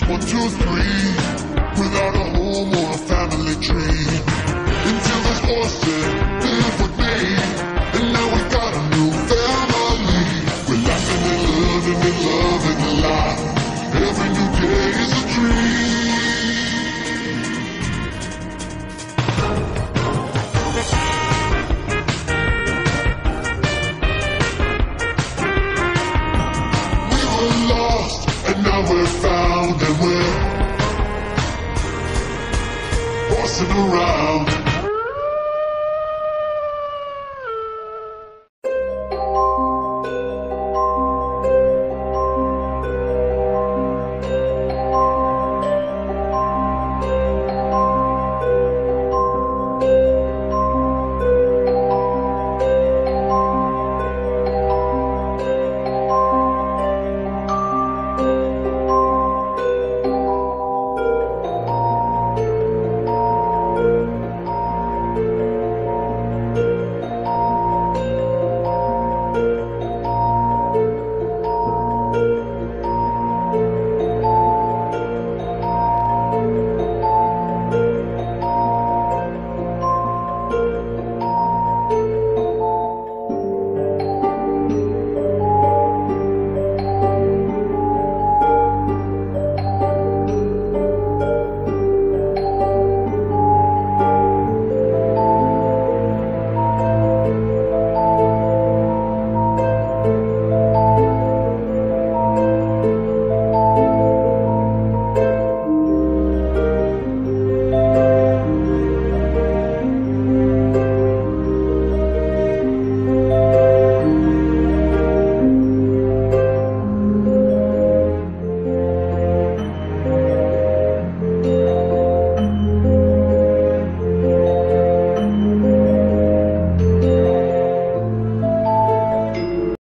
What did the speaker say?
one, two, three, without a home or a family tree. Until those horses messing around.